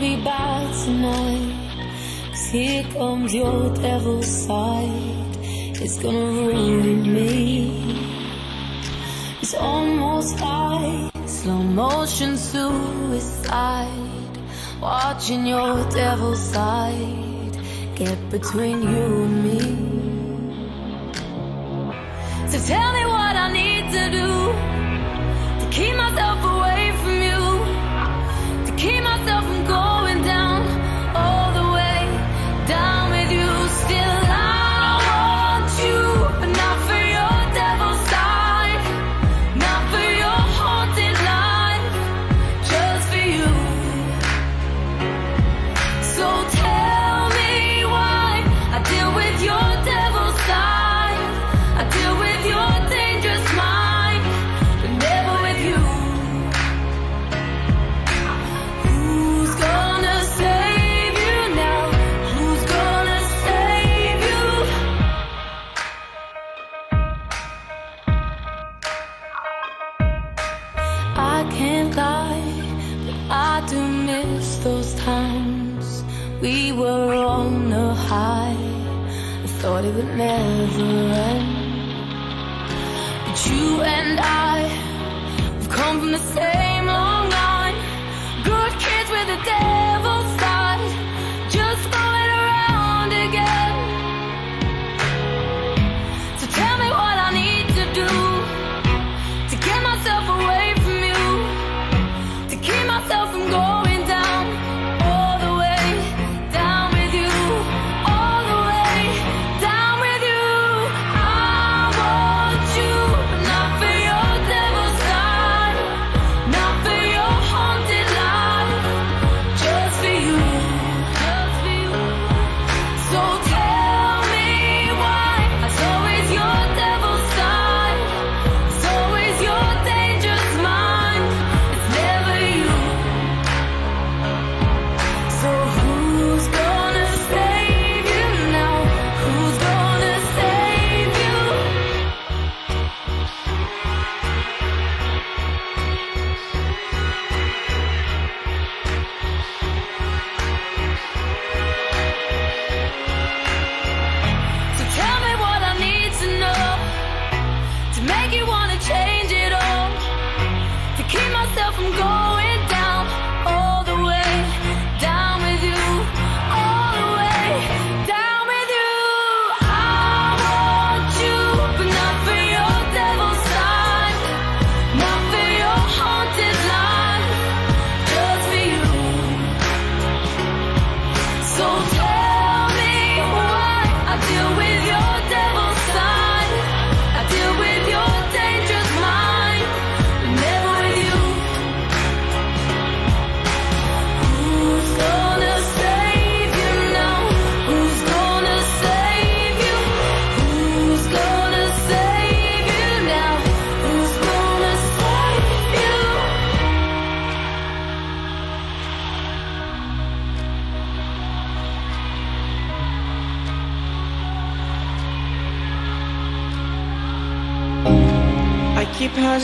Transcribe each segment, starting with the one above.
be bad tonight. Cause here comes your devil's side. It's gonna ruin me. It's almost like slow motion suicide. Watching your devil's side get between you and me. So tell me what I need to do to keep myself away I can't lie, but I do miss those times. We were on a high. I thought it would never end. But you and I, we've come from the same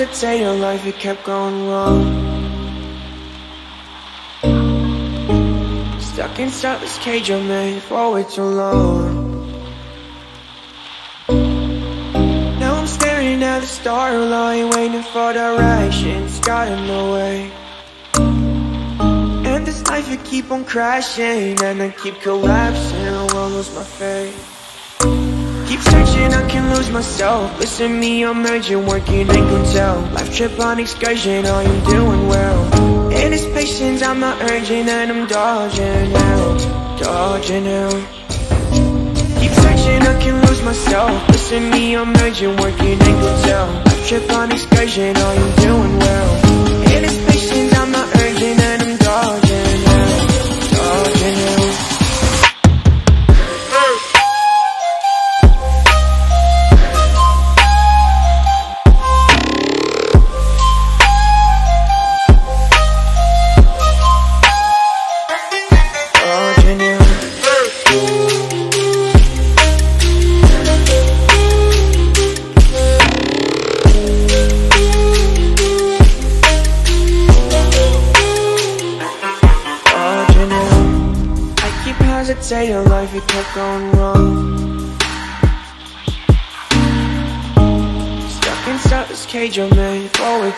keep hesitating, life it kept going wrong. Stuck inside this cage I made for way too long. Now I'm staring at the starlight, waiting for directions, got in the way. And this life it keep on crashing, and I keep collapsing, I lose my faith. Keep searching, I can lose myself. Listen me, I'm urgent, working in hotel Life trip on excursion, I am doing well? In this patience, I'm not urgent And I'm dodging out, dodging out. Keep searching, I can lose myself. Listen me, I'm urgent, working in hotel Life trip on excursion, I am doing well? In this patience, I'm not urgent And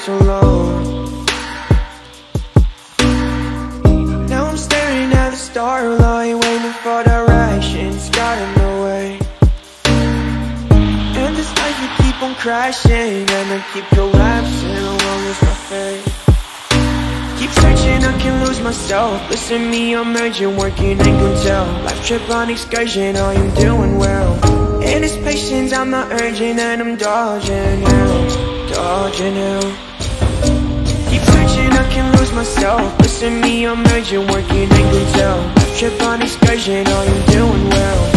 too long Now I'm staring at the starlight Waiting for directions, got in the way. And this life will keep on crashing And I keep collapsing along with my faith Keep searching, I can lose myself. Listen me, I'm urgent, working ain't gon' tell Life trip on excursion, I am doing well? In this patience, I'm not urgent And I'm dodging now, dodging I can lose myself. Listen me, I'm urgent, working in gon' tell. Trip on excursion, I am doing well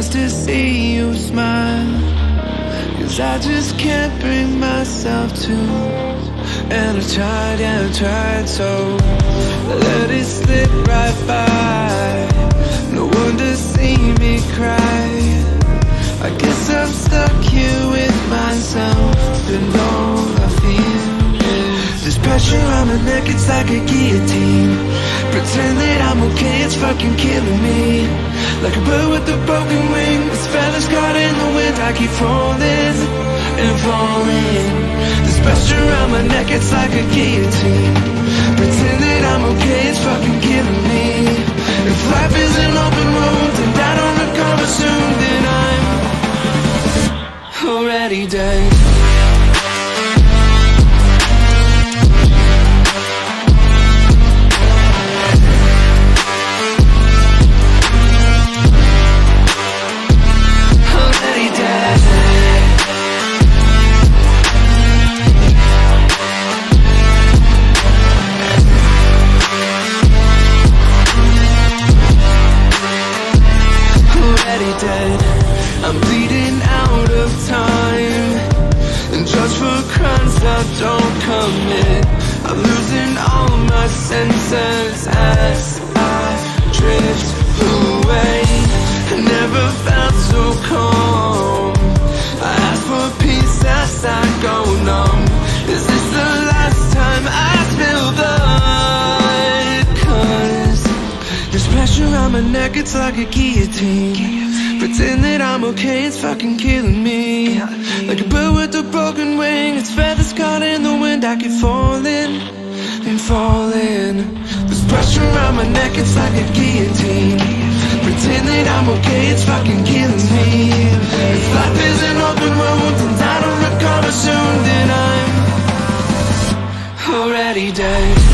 Nice to see you smile. Cause I just can't bring myself to. And I tried, and I tried so. I let it slip right by. No one to see me cry. I guess I'm stuck here with myself. And all I feel is this pressure on my neck, it's like a guillotine. Pretend that I'm okay, it's fucking killing me. Like a bird with a broken wing, with feathers caught in the wind. I keep falling and falling. This pressure around my neck, it's like a guillotine. Pretend that I'm okay, it's fucking killing me. As I drift away. I never felt so calm. I ask for peace as I go numb. Is this the last time I spill blood? Cause there's pressure on my neck, it's like a guillotine. Pretend that I'm okay, it's fucking killing me. Like a bird with a broken wing, its feathers caught in the wind. I keep falling falling. There's pressure around my neck, it's like a guillotine. Pretend that I'm okay, it's fucking killing me. If life is an open road and I don't recover soon, then I'm already dead.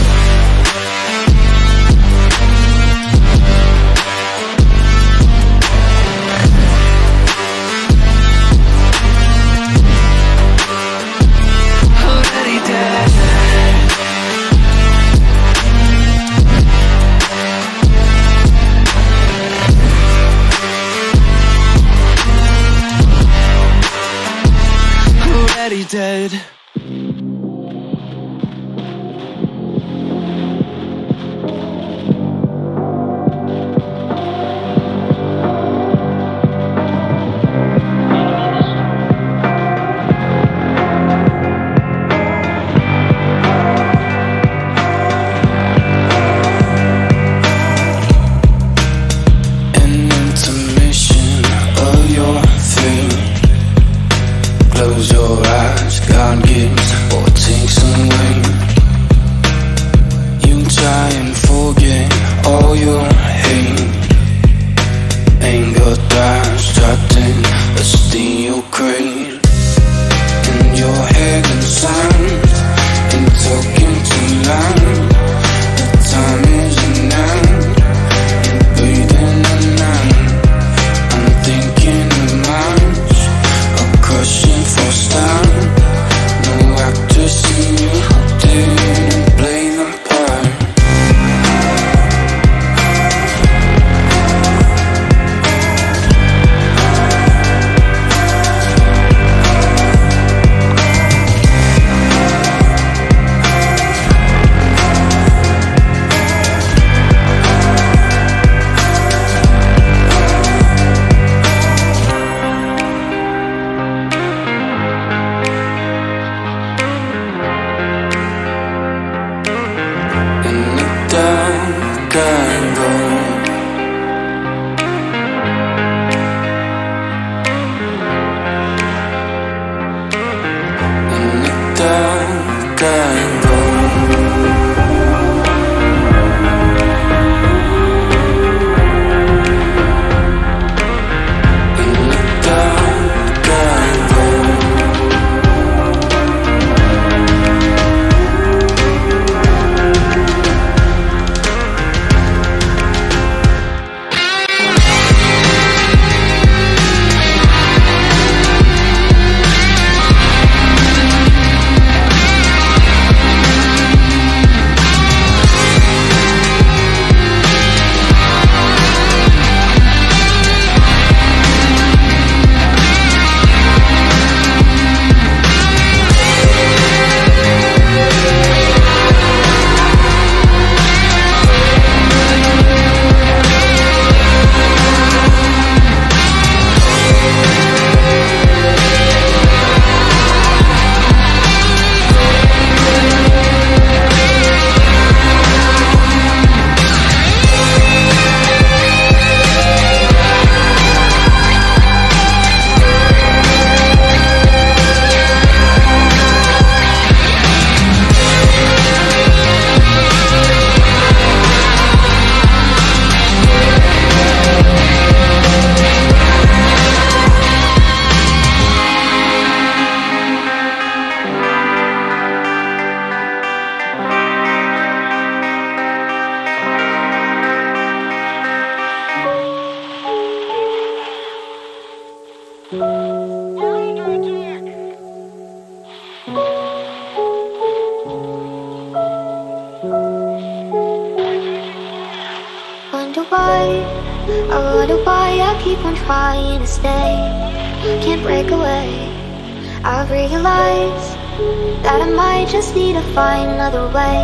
That I might just need to find another way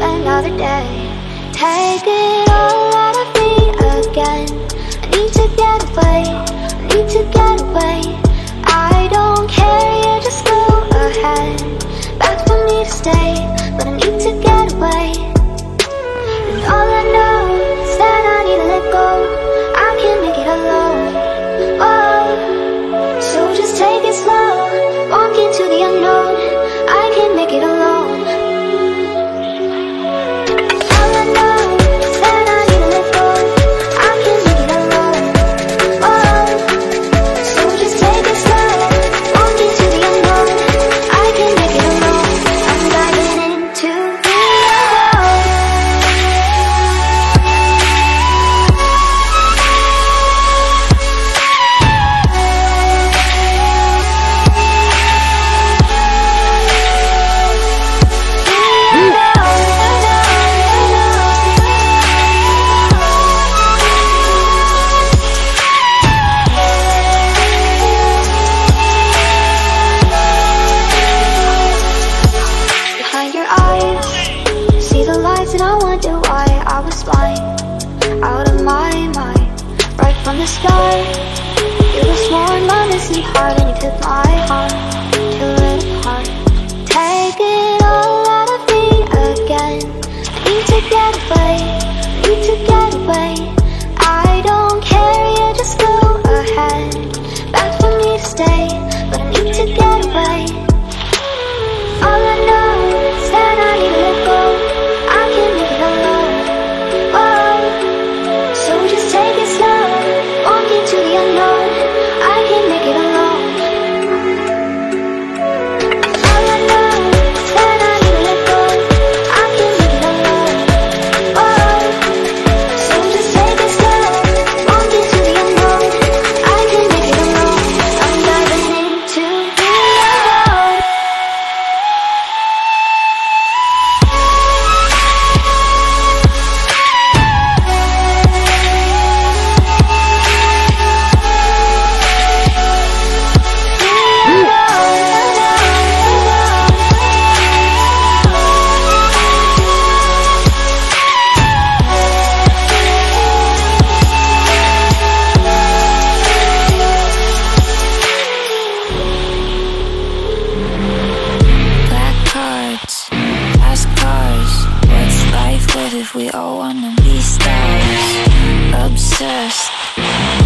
Another day. Take it all out of me again. I need to get away I need to get away.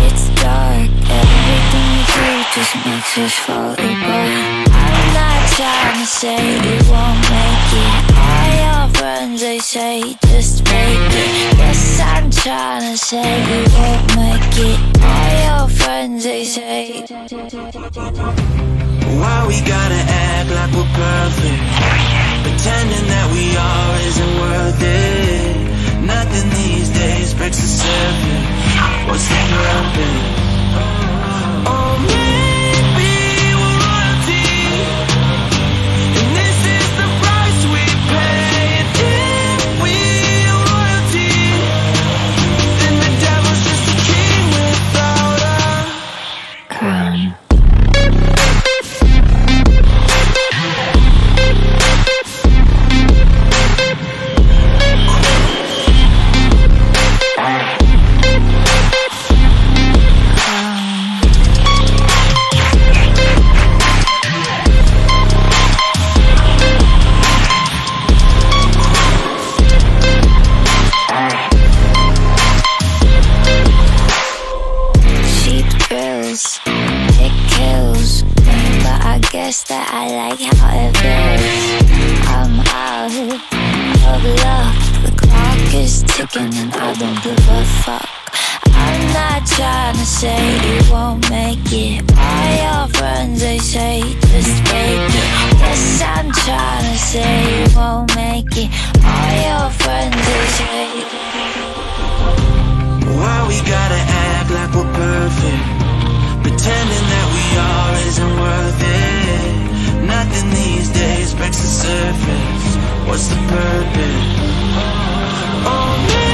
It's dark, everything you do just makes us fall apart. I'm not trying to say it won't make it. All your friends, they say just make it. Yes, I'm trying to say we won't make it. All your friends, they say Why we gotta act like we're perfect? Pretending that we are isn't worth it. Nothing needs. What's the purpose? Oh, and I don't give a fuck. I'm not trying to say you won't make it. All your friends they say just fake it. Yes, I'm trying to say you won't make it. All your friends they say. Why we gotta act like we're perfect? Pretending that we are isn't worth it. Nothing these days breaks the surface. What's the purpose? Oh,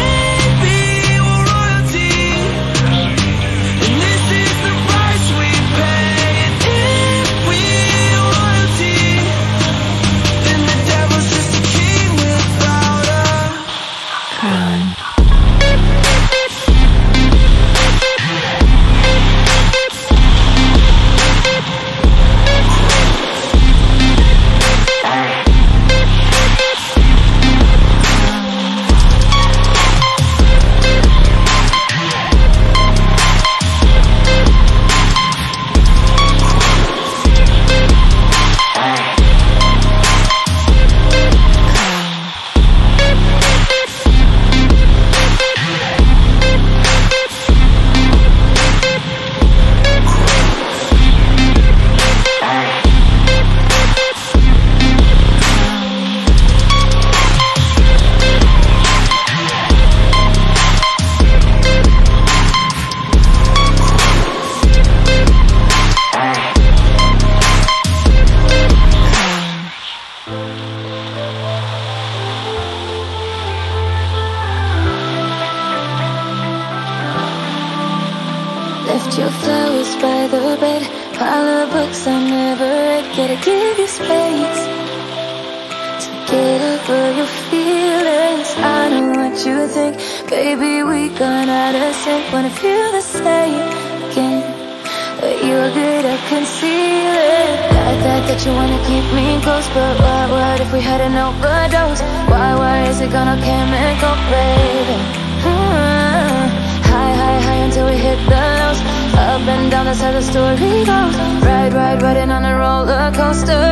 you wanna keep me close But what, what if we had an overdose? Why, why is it gonna chemical, baby? Hmm. High, high, high until we hit the lows Up and down, that's how the story goes Ride, ride, riding on a roller coaster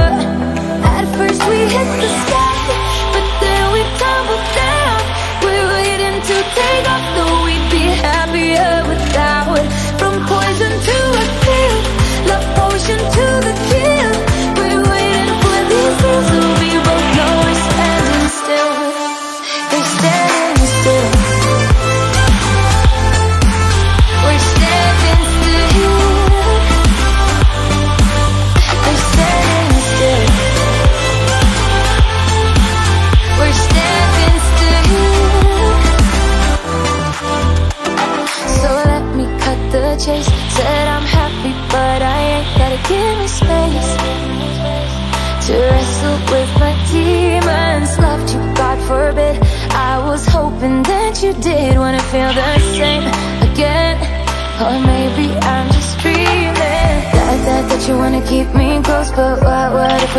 At first we hit the sky But then we tumbled down We're waiting to take off Though we'd be happier without From poison to a pill Love potion to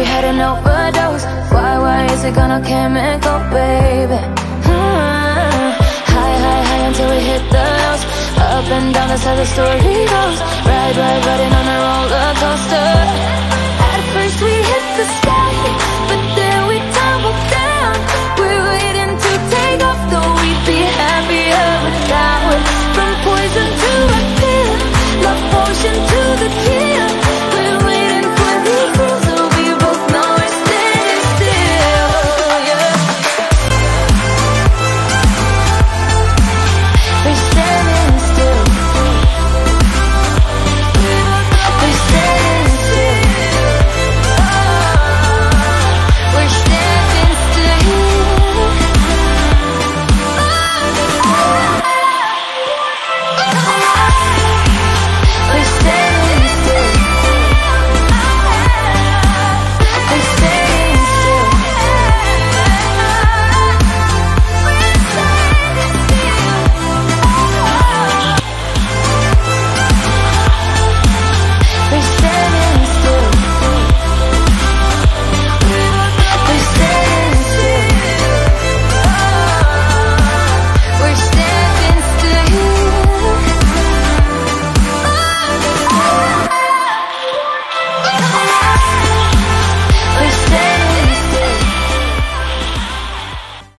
we had an overdose? Why, why is it gonna chemical, baby? Hmm. High, high, high until we hit the lows. Up and down, that's how the story goes. Ride, ride, riding on a roller coaster. At first we hit the sky.